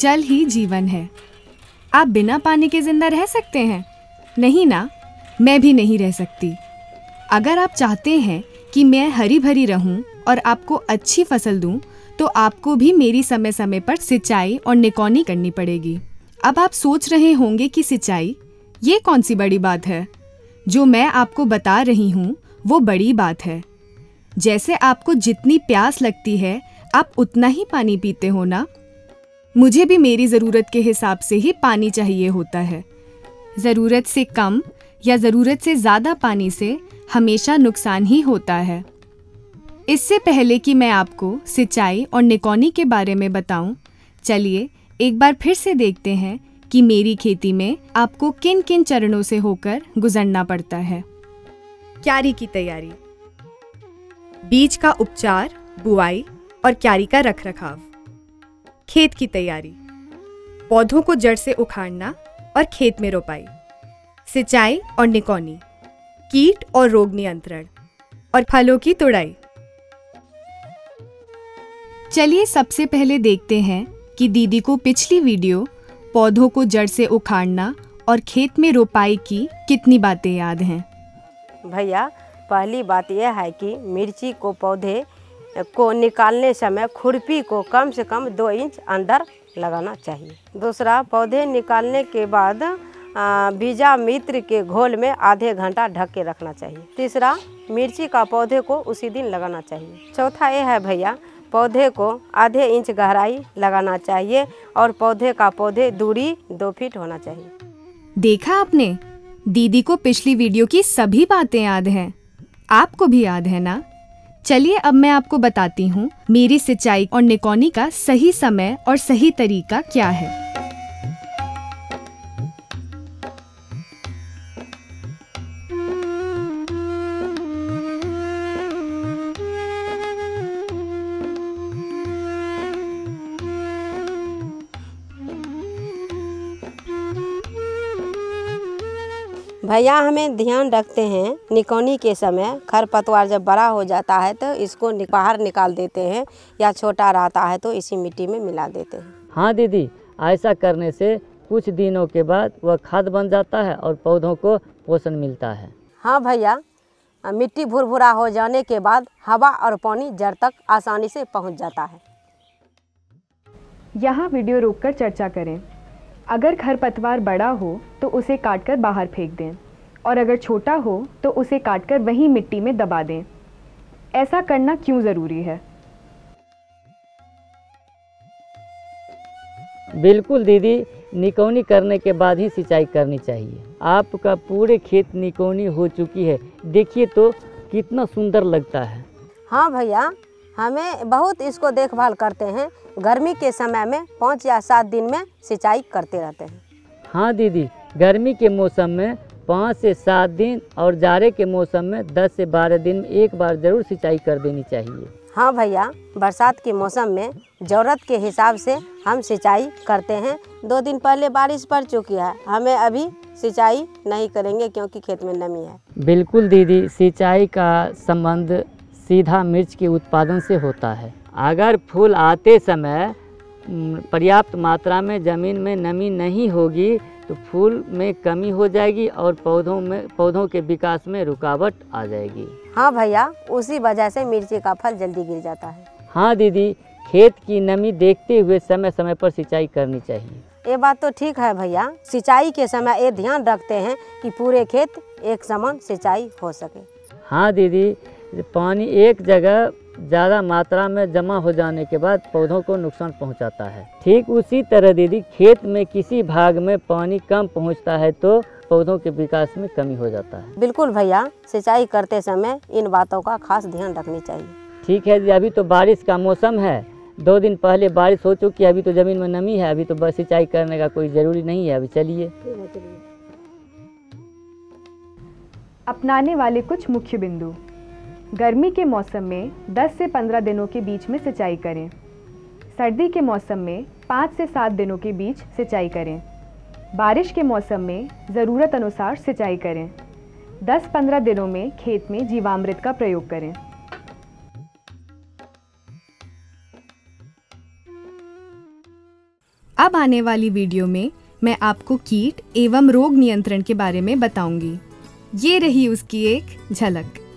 जल ही जीवन है। आप बिना पानी के ज़िंदा रह सकते हैं। नहीं ना मैं भी नहीं रह सकती। अगर आप चाहते हैं कि मैं हरी भरी रहूँ और आपको अच्छी फ़सल दूँ, तो आपको भी मेरी समय समय पर सिंचाई और निकौनी करनी पड़ेगी। अब आप सोच रहे होंगे कि सिंचाई ये कौन सी बड़ी बात है? जो मैं आपको बता रही हूँ वो बड़ी बात है। जैसे आपको जितनी प्यास लगती है आप उतना ही पानी पीते हो ना? मुझे भी मेरी ज़रूरत के हिसाब से ही पानी चाहिए होता है। ज़रूरत से कम या ज़रूरत से ज़्यादा पानी से हमेशा नुकसान ही होता है। इससे पहले कि मैं आपको सिंचाई और निकौनी के बारे में बताऊँ, चलिए एक बार फिर से देखते हैं कि मेरी खेती में आपको किन किन चरणों से होकर गुजरना पड़ता है। क्यारी की तैयारी। बीज का उपचार बुआई और क्यारी का रखरखाव। खेत की तैयारी, पौधों को जड़ से उखाड़ना और खेत में रोपाई, सिंचाई और निकौनी, कीट और रोग नियंत्रण और फलों की तुड़ाई। चलिए सबसे पहले देखते हैं कि दीदी को पिछली वीडियो, पौधों को जड़ से उखाड़ना और खेत में रोपाई की कितनी बातें याद हैं। भैया, पहली बात यह है कि मिर्ची को पौधे को निकालने समय खुरपी को कम से कम दो इंच अंदर लगाना चाहिए। दूसरा, पौधे निकालने के बाद बीजा मित्र के घोल में आधे घंटा ढक के रखना चाहिए। तीसरा, मिर्ची का पौधे को उसी दिन लगाना चाहिए। चौथा यह है भैया, पौधे को आधे इंच गहराई लगाना चाहिए और पौधे का पौधे दूरी दो फीट होना चाहिए। देखा आपने? दीदी को पिछली वीडियो की सभी बातें याद हैं। आपको भी याद है ना? चलिए अब मैं आपको बताती हूँ मेरी सिंचाई और निकोनी का सही समय और सही तरीका क्या है। भैया हमें ध्यान रखते हैं निकौनी के समय खरपतवार जब बड़ा हो जाता है तो इसको बाहर निकाल देते हैं या छोटा रहता है तो इसी मिट्टी में मिला देते हैं। हाँ दीदी ऐसा करने से कुछ दिनों के बाद वह खाद बन जाता है और पौधों को पोषण मिलता है। हाँ भैया मिट्टी भुरभुरा हो जाने के बाद हवा और पानी जड़ तक आसानी से पहुँच जाता है। यहाँ वीडियो रोककर चर्चा करें। अगर खरपतवार बड़ा हो तो उसे काटकर बाहर फेंक दें। और अगर छोटा हो तो उसे काटकर वहीं मिट्टी में दबा दें। ऐसा करना क्यों ज़रूरी है? बिल्कुल दीदी निकौनी करने के बाद ही सिंचाई करनी चाहिए। आपका पूरे खेत निकौनी हो चुकी है। देखिए तो कितना सुंदर लगता है। हाँ भैया हमें बहुत इसको देखभाल करते हैं। गर्मी के समय में पाँच या सात दिन में सिंचाई करते रहते हैं। हाँ दीदी गर्मी के मौसम में पाँच से सात दिन और जाड़े के मौसम में दस से बारह दिन में एक बार ज़रूर सिंचाई कर देनी चाहिए। हाँ भैया बरसात के मौसम में ज़रूरत के हिसाब से हम सिंचाई करते हैं। दो दिन पहले बारिश पड़ चुकी है हमें अभी सिंचाई नहीं करेंगे क्योंकि खेत में नमी है। बिल्कुल दीदी सिंचाई का संबंध सीधा मिर्च के उत्पादन से होता है। अगर फूल आते समय पर्याप्त मात्रा में ज़मीन में नमी नहीं होगी तो फूल में कमी हो जाएगी और पौधों में पौधों के विकास में रुकावट आ जाएगी। हाँ भैया उसी वजह से मिर्ची का फल जल्दी गिर जाता है। हाँ दीदी खेत की नमी देखते हुए समय समय पर सिंचाई करनी चाहिए। ये बात तो ठीक है भैया। सिंचाई के समय ये ध्यान रखते हैं कि पूरे खेत एक समान सिंचाई हो सके। हाँ दीदी पानी एक जगह ज़्यादा मात्रा में जमा हो जाने के बाद पौधों को नुकसान पहुंचाता है। ठीक उसी तरह दीदी खेत में किसी भाग में पानी कम पहुँचता है तो पौधों के विकास में कमी हो जाता है। बिल्कुल भैया सिंचाई करते समय इन बातों का खास ध्यान रखनी चाहिए। ठीक है जी अभी तो बारिश का मौसम है। दो दिन पहले बारिश हो चुकी है अभी तो ज़मीन में नमी है अभी तो बस सिंचाई करने का कोई ज़रूरी नहीं है अभी चलिए। अपनाने वाले कुछ मुख्य बिंदु। गर्मी के मौसम में 10 से 15 दिनों के बीच में सिंचाई करें। सर्दी के मौसम में 5 से 7 दिनों के बीच सिंचाई करें। बारिश के मौसम में ज़रूरत अनुसार सिंचाई करें। 10-15 दिनों में खेत में जीवामृत का प्रयोग करें। अब आने वाली वीडियो में मैं आपको कीट एवं रोग नियंत्रण के बारे में बताऊँगी। ये रही उसकी एक झलक।